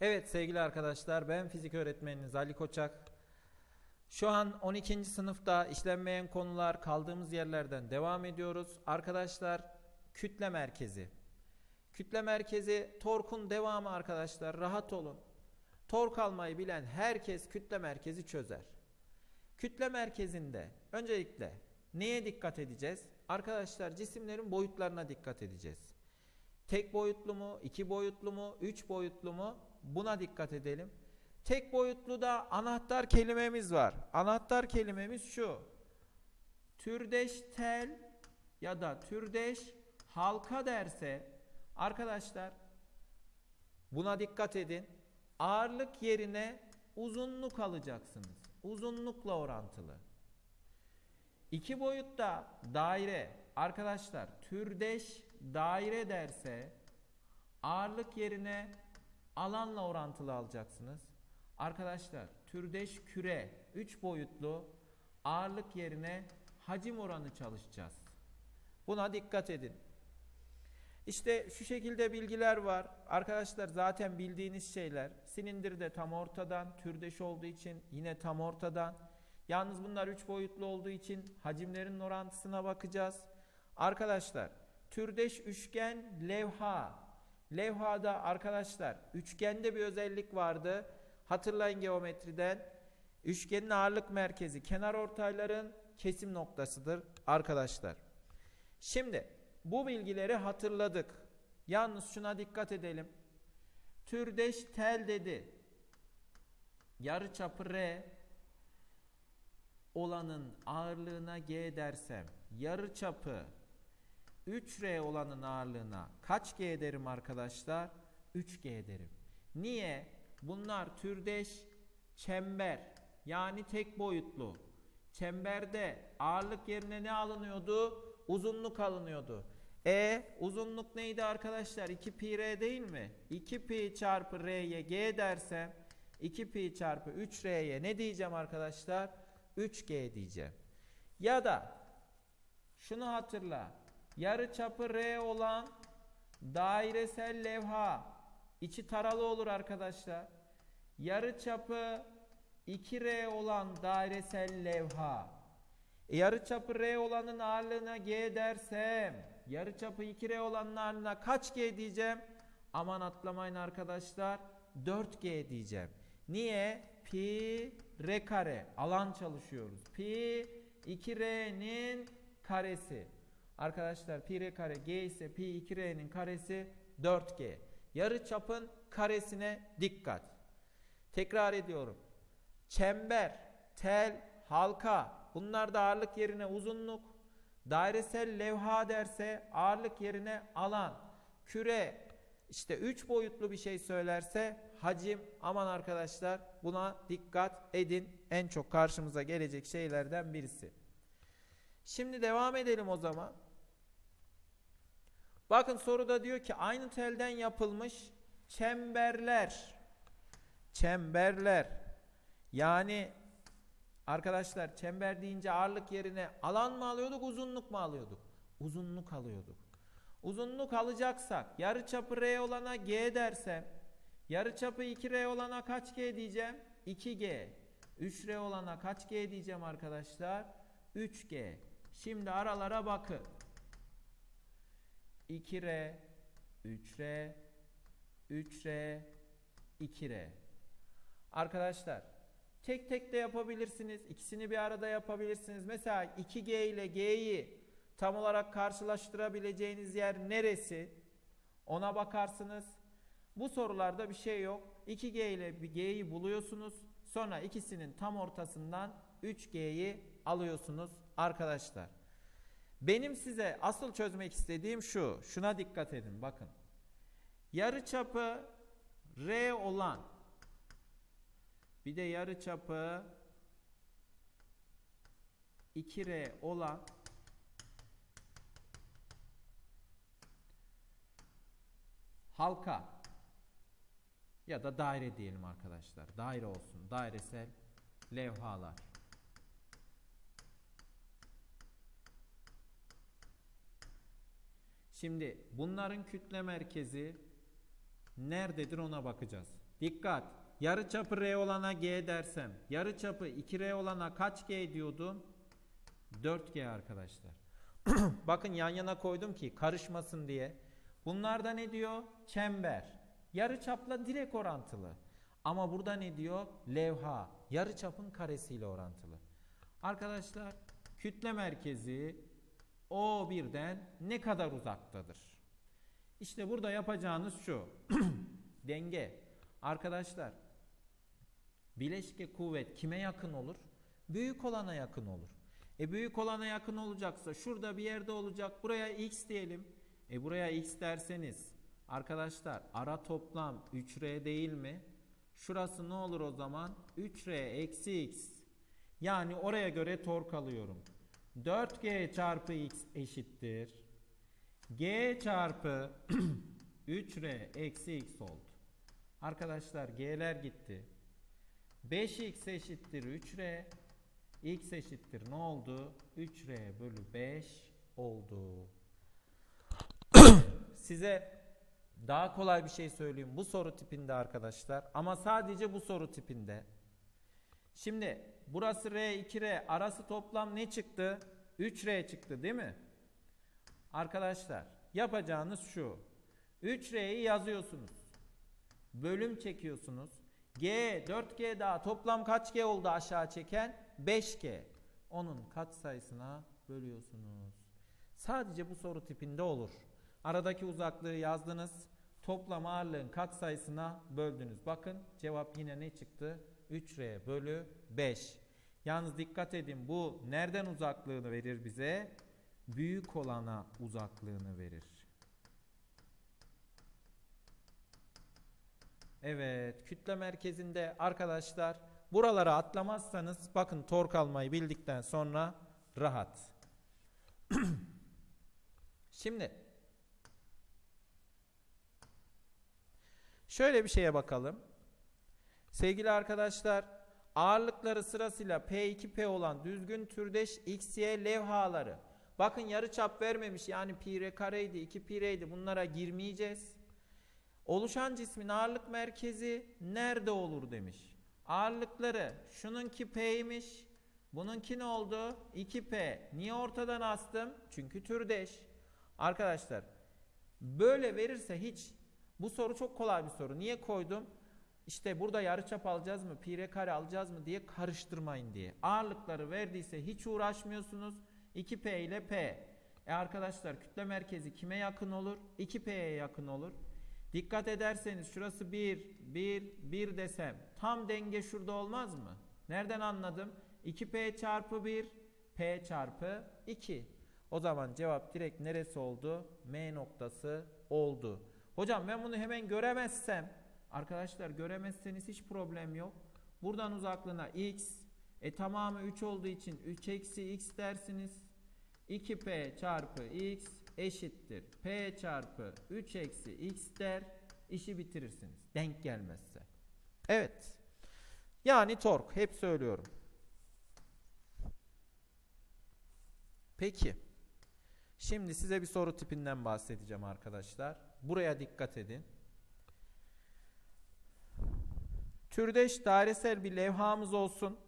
Evet sevgili arkadaşlar ben fizik öğretmeniniz Ali Koçak. Şu an 12. sınıfta işlenmeyen konular kaldığımız yerlerden devam ediyoruz. Arkadaşlar kütle merkezi. Kütle merkezi torkun devamı arkadaşlar rahat olun. Tork almayı bilen herkes kütle merkezi çözer. Kütle merkezinde öncelikle neye dikkat edeceğiz? Arkadaşlar cisimlerin boyutlarına dikkat edeceğiz. Tek boyutlu mu, iki boyutlu mu, üç boyutlu mu? Buna dikkat edelim. Tek boyutlu da anahtar kelimemiz var. Anahtar kelimemiz şu. Türdeş tel ya da türdeş halka derse arkadaşlar buna dikkat edin. Ağırlık yerine uzunluk alacaksınız. Uzunlukla orantılı. İki boyutta daire arkadaşlar türdeş daire derse ağırlık yerine alanla orantılı alacaksınız. Arkadaşlar türdeş küre 3 boyutlu ağırlık yerine hacim oranı çalışacağız. Buna dikkat edin. İşte şu şekilde bilgiler var. Arkadaşlar zaten bildiğiniz şeyler. Silindir de tam ortadan, türdeş olduğu için yine tam ortadan. Yalnız bunlar 3 boyutlu olduğu için hacimlerin orantısına bakacağız. Arkadaşlar türdeş üçgen levha. Levhada arkadaşlar üçgende bir özellik vardı. Hatırlayın geometriden. Üçgenin ağırlık merkezi kenar ortayların kesim noktasıdır arkadaşlar. Şimdi bu bilgileri hatırladık. Yalnız şuna dikkat edelim. Türdeş tel dedi. Yarı çapı R olanın ağırlığına G dersem yarı çapı 3R olanın ağırlığına kaç G derim arkadaşlar? 3G derim. Niye? Bunlar türdeş çember yani tek boyutlu. Çemberde ağırlık yerine ne alınıyordu? Uzunluk alınıyordu. E uzunluk neydi arkadaşlar? 2 pi r değil mi? 2 pi çarpı r'ye g dersem 2 pi çarpı 3 r'ye ne diyeceğim arkadaşlar? 3g diyeceğim. Ya da şunu hatırla. Yarı çapı r olan dairesel levha içi taralı olur arkadaşlar. Yarı çapı 2r olan dairesel levha e, yarı çapı R olanın ağırlığına G dersem yarı çapı 2R olanın ağırlığına kaç G diyeceğim? Aman atlamayın arkadaşlar 4G diyeceğim. Niye? Pi R kare alan çalışıyoruz. Pi 2R'nin karesi. Arkadaşlar pi R kare G ise pi 2R'nin karesi 4G. Yarı çapın karesine dikkat. Tekrar ediyorum. Çember, tel, halka Bunlar da ağırlık yerine uzunluk. Dairesel levha derse ağırlık yerine alan. Küre işte 3 boyutlu bir şey söylerse hacim aman arkadaşlar buna dikkat edin. En çok karşımıza gelecek şeylerden birisi. Şimdi devam edelim o zaman. Bakın soruda diyor ki aynı telden yapılmış çemberler. Çemberler. Yani Arkadaşlar çember deyince ağırlık yerine alan mı alıyorduk uzunluk mu alıyorduk? Uzunluk alıyorduk. Uzunluk alacaksak yarıçapı R olana G dersem yarıçapı 2R olana kaç G diyeceğim? 2G. 3R olana kaç G diyeceğim arkadaşlar? 3G. Şimdi aralara bakın. 2R, 3R, 3R, 2R. Arkadaşlar Tek tek de yapabilirsiniz. İkisini bir arada yapabilirsiniz. Mesela 2G ile G'yi tam olarak karşılaştırabileceğiniz yer neresi? Ona bakarsınız. Bu sorularda bir şey yok. 2G ile bir G'yi buluyorsunuz. Sonra ikisinin tam ortasından 3G'yi alıyorsunuz arkadaşlar. Benim size asıl çözmek istediğim şu. Şuna dikkat edin bakın. Yarı çapı R olan bir de yarı çapı 2R olan halka ya da daire diyelim arkadaşlar. Daire olsun. Dairesel levhalar. Şimdi bunların kütle merkezi nerededir ona bakacağız. Dikkat. Yarıçapı R olana G dersem, yarıçapı 2R olana kaç G diyordum? 4G arkadaşlar. Bakın yan yana koydum ki karışmasın diye. Bunlar da ne diyor? Çember. Yarıçapla direkt orantılı. Ama burada ne diyor? Levha. Yarıçapın karesiyle orantılı. Arkadaşlar kütle merkezi O1'den ne kadar uzaktadır? İşte burada yapacağınız şu. Denge. Arkadaşlar bileşke kuvvet kime yakın olur? Büyük olana yakın olur. E büyük olana yakın olacaksa şurada bir yerde olacak. Buraya x diyelim. E buraya x derseniz arkadaşlar ara toplam 3r değil mi? Şurası ne olur o zaman? 3r eksi x. Yani oraya göre tork alıyorum. 4g çarpı x eşittir. g çarpı 3r eksi x oldu. Arkadaşlar g'ler gitti. 5x eşittir 3r. x eşittir ne oldu? 3r bölü 5 oldu. Size daha kolay bir şey söyleyeyim. Bu soru tipinde arkadaşlar. Ama sadece bu soru tipinde. Şimdi burası r 2r arası toplam ne çıktı? 3r çıktı değil mi? Arkadaşlar yapacağınız şu. 3r'yi yazıyorsunuz. Bölüm çekiyorsunuz. G 4G daha toplam kaç G oldu aşağı çeken? 5G. Onun kaç sayısına bölüyorsunuz. Sadece bu soru tipinde olur. Aradaki uzaklığı yazdınız. Toplam ağırlığın kaç sayısına böldünüz. Bakın cevap yine ne çıktı? 3R bölü 5. Yalnız dikkat edin bu nereden uzaklığını verir bize? Büyük olana uzaklığını verir. Evet, kütle merkezinde arkadaşlar buralara atlamazsanız bakın tork almayı bildikten sonra rahat. Şimdi şöyle bir şeye bakalım. Sevgili arkadaşlar, ağırlıkları sırasıyla P2P olan düzgün türdeş XY levhaları. Bakın yarıçap vermemiş yani pi r kareydi, 2 pi r'ydi. Bunlara girmeyeceğiz. Oluşan cismin ağırlık merkezi nerede olur demiş. Ağırlıkları şununki P'ymiş. Bununki ne oldu? 2P. Niye ortadan astım? Çünkü türdeş. Arkadaşlar böyle verirse hiç bu soru çok kolay bir soru. Niye koydum? İşte burada yarıçap alacağız mı? Pi r kare alacağız mı diye karıştırmayın diye. Ağırlıkları verdiyse hiç uğraşmıyorsunuz. 2P ile P. E arkadaşlar kütle merkezi kime yakın olur? 2P'ye yakın olur. Dikkat ederseniz şurası 1, 1, 1 desem tam denge şurada olmaz mı? Nereden anladım? 2P çarpı 1, P çarpı 2. O zaman cevap direkt neresi oldu? M noktası oldu. Hocam ben bunu hemen göremezsem, arkadaşlar göremezseniz hiç problem yok. Buradan uzaklığına x, e tamamı 3 olduğu için 3 eksi x dersiniz. 2P çarpı x eşittir. P çarpı 3 eksi x der. işi bitirirsiniz. Denk gelmezse. Evet. Yani tork. Hep söylüyorum. Peki. Şimdi size bir soru tipinden bahsedeceğim arkadaşlar. Buraya dikkat edin. Türdeş dairesel bir levhamız olsun.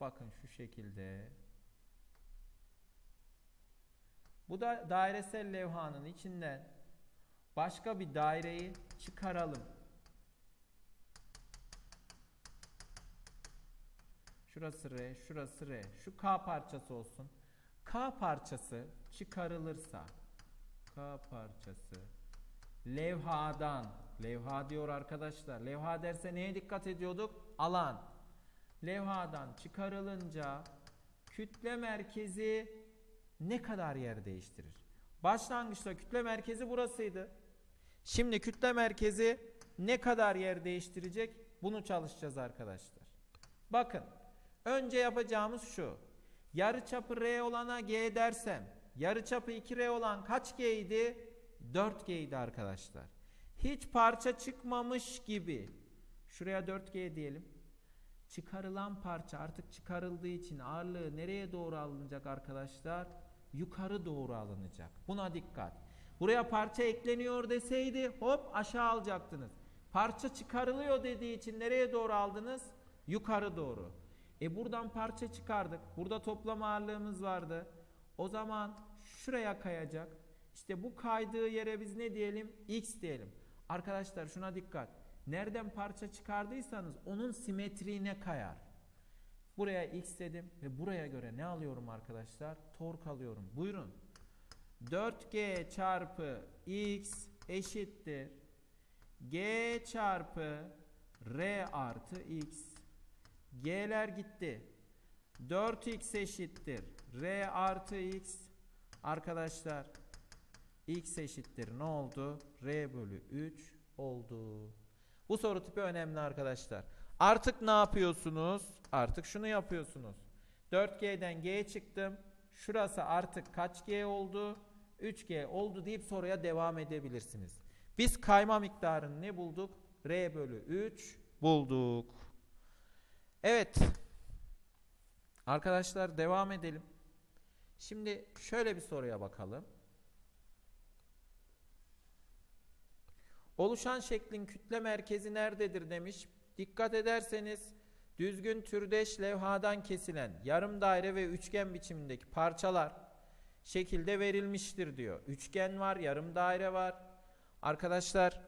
Bakın şu şekilde. Bu da dairesel levhanın içinden başka bir daireyi çıkaralım. Şurası R, şurası R. Şu K parçası olsun. K parçası çıkarılırsa K parçası levhadan levha diyor arkadaşlar. Levha derse neye dikkat ediyorduk? Alan. Levhadan çıkarılınca kütle merkezi ne kadar yer değiştirir? Başlangıçta kütle merkezi burasıydı. Şimdi kütle merkezi ne kadar yer değiştirecek? Bunu çalışacağız arkadaşlar. Bakın önce yapacağımız şu. Yarıçapı R olana G dersem yarıçapı 2R olan kaç G idi? 4G idi arkadaşlar. Hiç parça çıkmamış gibi. Şuraya 4G diyelim. Çıkarılan parça artık çıkarıldığı için ağırlığı nereye doğru alınacak arkadaşlar? Yukarı doğru alınacak. Buna dikkat. Buraya parça ekleniyor deseydi hop aşağı alacaktınız. Parça çıkarılıyor dediği için nereye doğru aldınız? Yukarı doğru. E buradan parça çıkardık. Burada toplam ağırlığımız vardı. O zaman şuraya kayacak. İşte bu kaydığı yere biz ne diyelim? X diyelim. Arkadaşlar şuna dikkat. Nereden parça çıkardıysanız onun simetriğine kayar. Buraya x dedim ve buraya göre ne alıyorum arkadaşlar? Tork alıyorum. Buyurun. 4g çarpı x eşittir. g çarpı r artı x. g'ler gitti. 4x eşittir. r artı x. Arkadaşlar x eşittir ne oldu? R bölü 3 oldu. Bu soru tipi önemli arkadaşlar. Artık ne yapıyorsunuz? Artık şunu yapıyorsunuz. 4G'den G'ye çıktım. Şurası artık kaç G oldu? 3G oldu deyip soruya devam edebilirsiniz. Biz kayma miktarını ne bulduk? R bölü 3 bulduk. Evet. Arkadaşlar devam edelim. Şimdi şöyle bir soruya bakalım. Oluşan şeklin kütle merkezi nerededir demiş. Dikkat ederseniz düzgün türdeş levhadan kesilen yarım daire ve üçgen biçimindeki parçalar şekilde verilmiştir diyor. Üçgen var, yarım daire var. Arkadaşlar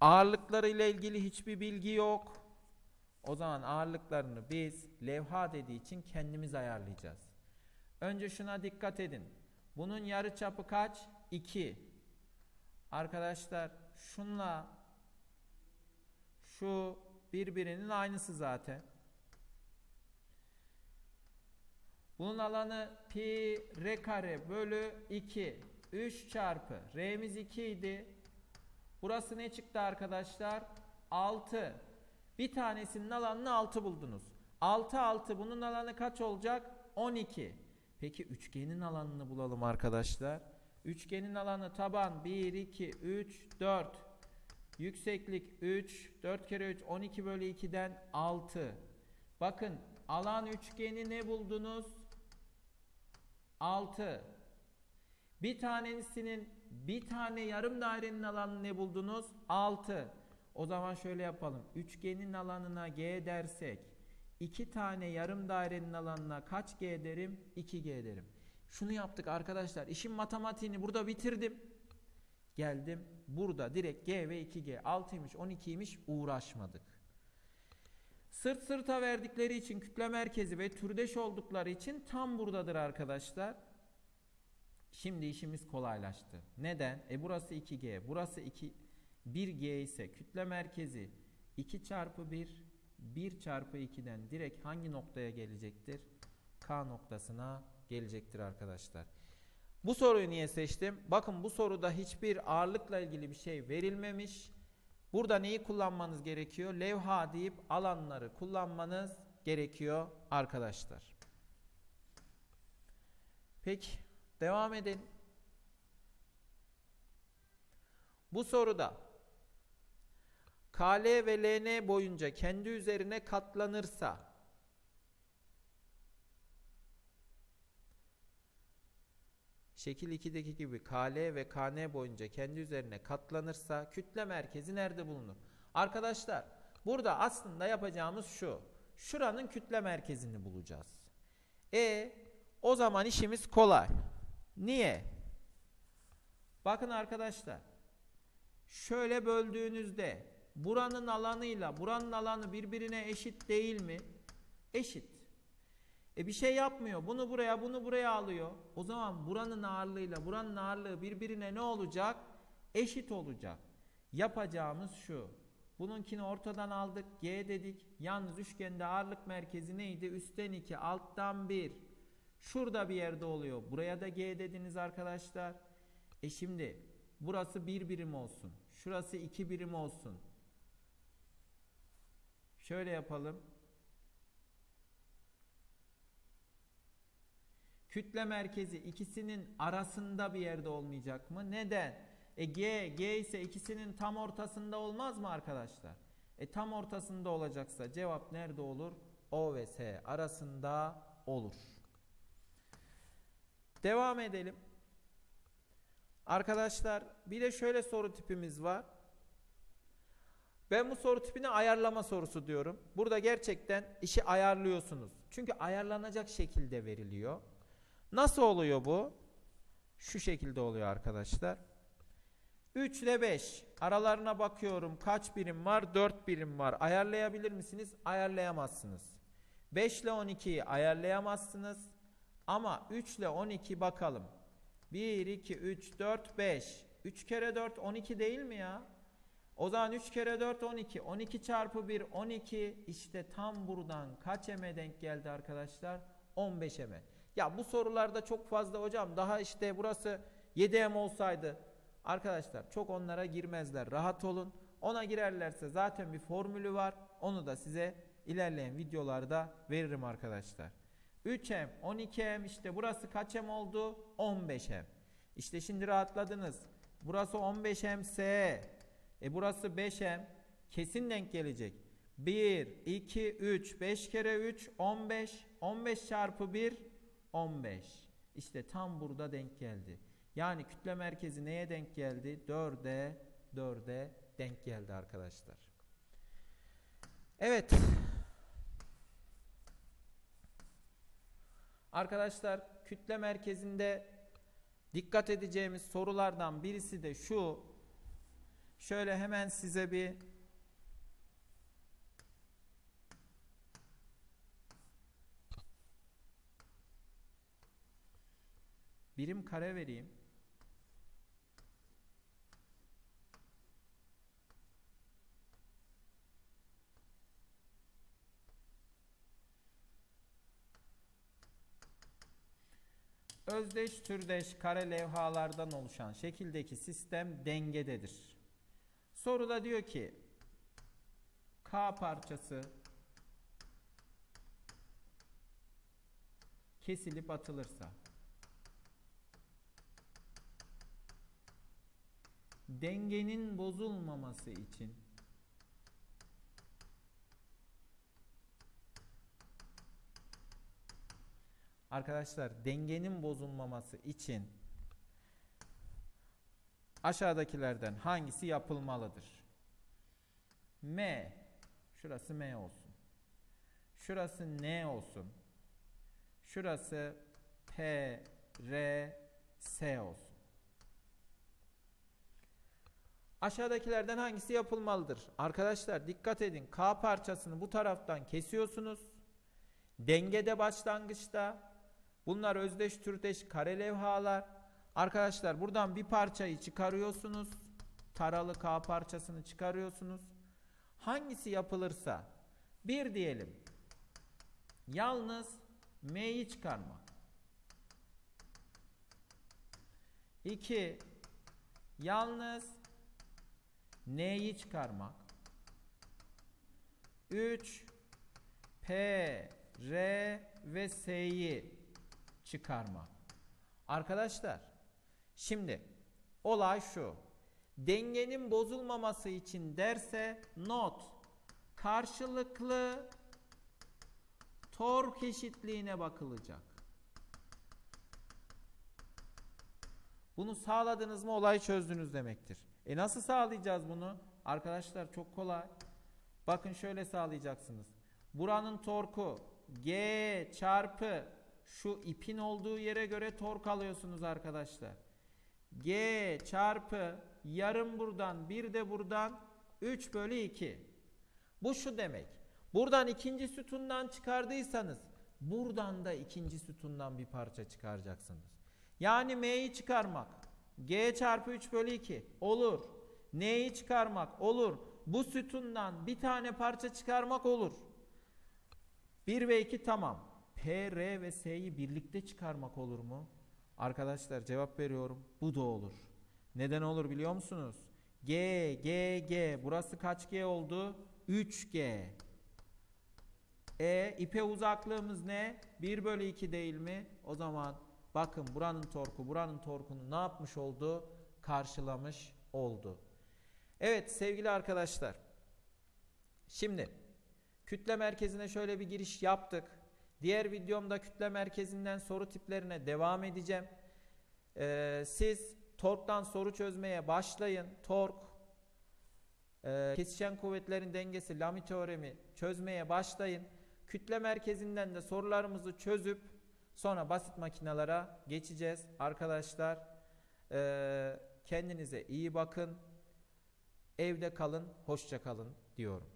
ağırlıkları ile ilgili hiçbir bilgi yok. O zaman ağırlıklarını biz levha dediği için kendimiz ayarlayacağız. Önce şuna dikkat edin. Bunun yarı çapı kaç? 2. Arkadaşlar şunla şu birbirinin aynısı zaten. Bunun alanı pi r kare bölü 2. 3 çarpı r'miz 2 idi. Burası ne çıktı arkadaşlar? 6. Bir tanesinin alanını 6 buldunuz. 6 6 bunun alanı kaç olacak? 12. Peki üçgenin alanını bulalım arkadaşlar. Üçgenin alanı taban 1 2 3 4. Yükseklik 3 4 kere 3 12 bölü 2'den 6. Bakın alan üçgeni ne buldunuz? 6. Bir tanesinin bir tane yarım dairenin alanını ne buldunuz? 6. O zaman şöyle yapalım. Üçgenin alanına G dersek iki tane yarım dairenin alanına kaç G derim? 2G derim. Şunu yaptık arkadaşlar. İşin matematiğini burada bitirdim. Geldim. Burada direkt G ve 2G 6'ymış 12'ymiş uğraşmadık. Sırt sırta verdikleri için kütle merkezi ve türdeş oldukları için tam buradadır arkadaşlar. Şimdi işimiz kolaylaştı. Neden? E burası 2G, burası 2 1G ise kütle merkezi 2 çarpı 1 1 çarpı 2'den direkt hangi noktaya gelecektir? K noktasına gelecektir arkadaşlar. Bu soruyu niye seçtim? Bakın bu soruda hiçbir ağırlıkla ilgili bir şey verilmemiş. Burada neyi kullanmanız gerekiyor? Levha deyip alanları kullanmanız gerekiyor arkadaşlar. Peki devam edelim. Bu soruda KL ve LN boyunca kendi üzerine katlanırsa şekil 2'deki gibi KL ve KN boyunca kendi üzerine katlanırsa kütle merkezi nerede bulunur? Arkadaşlar burada aslında yapacağımız şu. Şuranın kütle merkezini bulacağız. E o zaman işimiz kolay. Niye? Bakın arkadaşlar. Şöyle böldüğünüzde buranın alanıyla buranın alanı birbirine eşit değil mi? Eşit. E bir şey yapmıyor. Bunu buraya, bunu buraya alıyor. O zaman buranın ağırlığıyla buranın ağırlığı birbirine ne olacak? Eşit olacak. Yapacağımız şu. Bununkini ortadan aldık. G dedik. Yalnız üçgende ağırlık merkezi neydi? Üstten 2, alttan 1. Şurada bir yerde oluyor. Buraya da G dediniz arkadaşlar. E şimdi burası 1 birim olsun. Şurası 2 birim olsun. Şöyle yapalım. Kütle merkezi ikisinin arasında bir yerde olmayacak mı? Neden? E G, G ise ikisinin tam ortasında olmaz mı arkadaşlar? E tam ortasında olacaksa cevap nerede olur? O ve S arasında olur. Devam edelim. Arkadaşlar bir de şöyle soru tipimiz var. Ben bu soru tipine ayarlama sorusu diyorum. Burada gerçekten işi ayarlıyorsunuz. Çünkü ayarlanacak şekilde veriliyor. Nasıl oluyor bu? Şu şekilde oluyor arkadaşlar. 3 ile 5 aralarına bakıyorum. Kaç birim var? 4 birim var. Ayarlayabilir misiniz? Ayarlayamazsınız. 5 ile 12'yi ayarlayamazsınız. Ama 3 ile 12 bakalım. 1 2 3 4 5 3 kere 4 12 değil mi ya? O zaman 3 kere 4 12 12 çarpı 1 12 işte tam buradan kaç eme denk geldi arkadaşlar? 15 eme ya bu sorularda çok fazla hocam daha işte burası 7 em olsaydı Arkadaşlar çok onlara girmezler. Rahat olun. Ona girerlerse zaten bir formülü var. Onu da size ilerleyen videolarda veririm arkadaşlar. 3M, 12M işte burası kaç M oldu? 15M. İşte şimdi rahatladınız. Burası 15M S. E burası 5M. Kesin denk gelecek. 1, 2, 3, 5 kere 3, 15. 15 çarpı 1, 15. İşte tam burada denk geldi. Yani kütle merkezi neye denk geldi? 4'e 4'e denk geldi arkadaşlar. Evet. Arkadaşlar kütle merkezinde dikkat edeceğimiz sorulardan birisi de şu. Şöyle hemen size bir birim kare vereyim. Özdeş türdeş kare levhalardan oluşan şekildeki sistem dengededir. Soruda diyor ki K parçası kesilip atılırsa dengenin bozulmaması için Arkadaşlar dengenin bozulmaması için aşağıdakilerden hangisi yapılmalıdır? M şurası M olsun. Şurası N olsun. Şurası P R S olsun. Aşağıdakilerden hangisi yapılmalıdır? Arkadaşlar dikkat edin. K parçasını bu taraftan kesiyorsunuz. Dengede başlangıçta Bunlar özdeş türdeş kare levhalar. Arkadaşlar buradan bir parçayı çıkarıyorsunuz. Taralı K parçasını çıkarıyorsunuz. Hangisi yapılırsa bir diyelim. Yalnız M'yi çıkarmak. 2 yalnız N'yi çıkarmak. 3 P R ve S'yi çıkarma. Arkadaşlar şimdi olay şu. Dengenin bozulmaması için derse not karşılıklı tork eşitliğine bakılacak. Bunu sağladınız mı olayı çözdünüz demektir. E nasıl sağlayacağız bunu? Arkadaşlar çok kolay. Bakın şöyle sağlayacaksınız. Buranın torku G çarpı şu ipin olduğu yere göre tork alıyorsunuz arkadaşlar. G çarpı yarım buradan bir de buradan 3 bölü 2. Bu şu demek. Buradan ikinci sütundan çıkardıysanız buradan da ikinci sütundan bir parça çıkaracaksınız. Yani M'yi çıkarmak G çarpı 3 bölü 2 olur. N'yi çıkarmak olur. Bu sütundan bir tane parça çıkarmak olur. 1 ve 2 tamam. P, R ve S'yi birlikte çıkarmak olur mu? Arkadaşlar cevap veriyorum. Bu da olur. Neden olur biliyor musunuz? G, G, G. Burası kaç G oldu? 3G. E ipe uzaklığımız ne? 1 bölü 2 değil mi? O zaman bakın buranın torku buranın torkunu ne yapmış oldu? Karşılamış oldu. Evet sevgili arkadaşlar. Şimdi kütle merkezine şöyle bir giriş yaptık. Diğer videomda kütle merkezinden soru tiplerine devam edeceğim. Ee, siz Tork'tan soru çözmeye başlayın. Tork, e, kesişen kuvvetlerin dengesi, Lami teoremi çözmeye başlayın. Kütle merkezinden de sorularımızı çözüp sonra basit makinalara geçeceğiz. Arkadaşlar e, kendinize iyi bakın. Evde kalın, hoşça kalın diyorum.